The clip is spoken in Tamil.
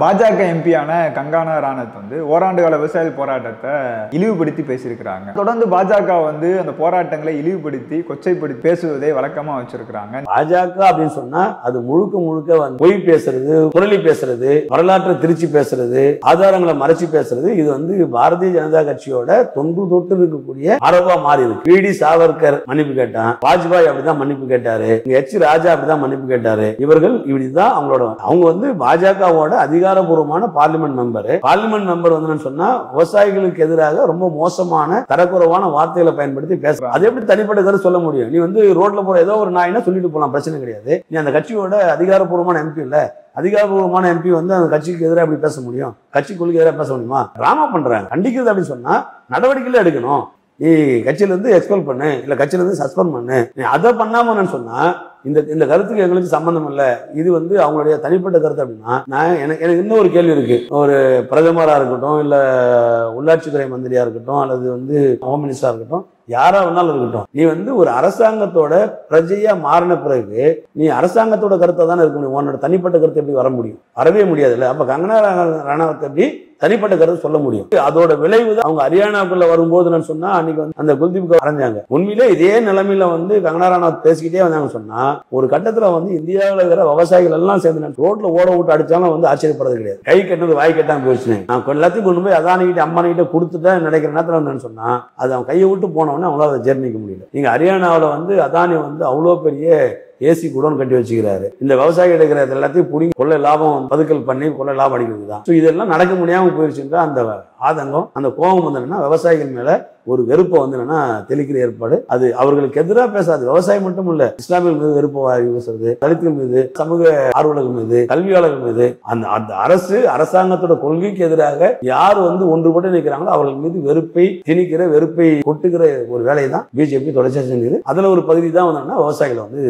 பாஜக எம்பியான கங்கானா ராணத் வந்து ஓராண்டு கால விவசாயிகள் போராட்டத்தை இழிவுபடுத்தி பேசியிருக்கிறாங்க. தொடர்ந்து பாஜக வந்து அந்த போராட்டங்களை இழிவுபடுத்தி கொச்சைப்படுத்தி பேசுவதை வழக்கமா வச்சிருக்கிறாங்க. பாஜக அப்படின்னு சொன்னா அது முழுக்க முழுக்க வந்து பொய் பேசுறது புரளி பேசுறது வரலாற்றை திருச்சி பேசுறது ஆதாரங்களை மறைச்சு பேசுறது இது வந்து பாரதிய ஜனதா கட்சியோட தொன்று தொட்டு இருக்கக்கூடிய மரபா மாறி இருக்கு. பி டி சாவர்கர் மன்னிப்பு கேட்டான். வாஜ்பாய் அப்படிதான் மன்னிப்பு கேட்டாரு. எச் ராஜா அப்படிதான் மன்னிப்பு கேட்டாரு. இவர்கள் இப்படிதான் அவங்களோட அவங்க வந்து பாஜகவோட அதிக அதிகாரப்பூர்வமான பார்லிமெண்ட் மெம்பர். பார்லிமெண்ட் மெம்பர் வந்து சொன்னா விவசாயிகளுக்கு எதிராக ரொம்ப மோசமான தரக்குறைவான வார்த்தைகளை பயன்படுத்தி பேசுறாங்க அது எப்படி தனிப்பட்ட கருத்து சொல்ல முடியும்? நீ வந்து ரோட்ல போற ஏதோ ஒரு நாயினா சொல்லிட்டு போலாம் பிரச்சனை கிடையாது. நீ அந்த கட்சியோட அதிகாரப்பூர்வமான எம்பி இல்ல. அதிகாரப்பூர்வமான எம்பி வந்து அந்த கட்சிக்கு எதிராக எப்படி பேச முடியும்? கட்சிக்குழுக்கு எதிராக பேச முடியுமா? டிராமா பண்றாங்க. கண்டிக்கிறது அப்படின்னு சொன்னா நடவடிக்கையில எடுக்கணும். நீ கட்சியில இருந்து எக்ஸ்பெல் பண்ணு இல்ல கட்சியில இருந்து சஸ்பெண்ட் பண்ணு. நீ அதை பண்ணாம சொன்னா இந்த இந்த கருத்துக்கு எங்களுக்கு சம்பந்தம் இல்லை. இது வந்து அவங்களுடைய தனிப்பட்ட கருத்து அப்படின்னா நான் எனக்கு எனக்கு இன்னும் ஒரு கேள்வி இருக்கு. ஒரு பிரதமராக இருக்கட்டும் இல்லை உள்ளாட்சித்துறை மந்திரியாக இருக்கட்டும் அல்லது வந்து ஹோம் மினிஸ்டராக இருக்கட்டும் யாரா வேணாலும் இருக்கட்டும். நீ வந்து ஒரு அரசாங்கத்தோட பிரஜையா மாறின பிறகு நீ அரசாங்கத்தோட கருத்தை தானே இருக்க முடியும் உன்னோட தனிப்பட்ட கருத்து எப்படி வர முடியும்? வரவே முடியாதுல்ல. அப்ப கங்கனா ராணாவத்தை எப்படி தனிப்பட்ட கருத்து சொல்ல முடியும்? அதோட விளைவு தான் அவங்க ஹரியானாக்குள்ள வரும்போது நான் சொன்னா அன்னைக்கு வந்து அந்த குல்தீப் அரைஞ்சாங்க. உண்மையிலே இதே நிலைமையில வந்து கங்கனா ராணாவத் பேசிக்கிட்டே வந்தாங்க சொன்னா ஒரு கட்டத்துல வந்து இந்தியாவில் இருக்கிற விவசாயிகள் எல்லாம் சேர்ந்து ரோட்டில் ரோட்ல ஓட விட்டு அடித்தாலும் வந்து ஆச்சரியப்படுறது கிடையாது. கை கட்டுறது வாய் கட்டாம போயிடுச்சு நான் எல்லாத்தையும் கொண்டு போய் அதானிக்கிட்ட அம்மானிக்கிட்ட கொடுத்துட்டேன் நினைக்கிற நேரத்தில் வந்து சொன்னா அது அவன் கையை விட்டு போனவொடனே அவங்களால அதை ஜீர்ணிக்க முடியல. நீங்க ஹரியானாவில் வந்து அதானி வந்து அவ்வளோ பெரிய ஏசி குடோன் கட்டி வச்சுக்கிறாரு. இந்த விவசாயி எடுக்கிற எல்லாத்தையும் பிடிங்கி கொள்ளை லாபம் பதுக்கல் பண்ணி கொள்ளை லாபம் அடிக்கிறது தான். ஸோ இதெல்லாம் நடக்க முடியாமல் போயிருச்சுன்ற அந்த ஆதங்கம் அந்த கோபம் வந்து விவசாயிகள் மேலே ஒரு வெறுப்பை வந்து என்னன்னா தெளிக்கிற ஏற்பாடு. அது அவர்களுக்கு எதிராக பேசாது. விவசாயம் மட்டும் இல்ல இஸ்லாமியர்கள் மீது வெறுப்பு பேசுறது தலித்துகள் மீது சமூக ஆர்வலர்கள் மீது கல்வியாளர்கள் மீது அந்த அந்த அரசு அரசாங்கத்தோட கொள்கைக்கு எதிராக யார் வந்து ஒன்றுபட்டு நிற்கிறாங்களோ அவர்கள் மீது வெறுப்பை திணிக்கிற வெறுப்பை கொட்டுகிற ஒரு வேலையை தான் பிஜேபி தொடர்ச்சியாக செஞ்சது. அதுல ஒரு பகுதி தான் வந்து என்னன்னா விவசாயிகளை வந்து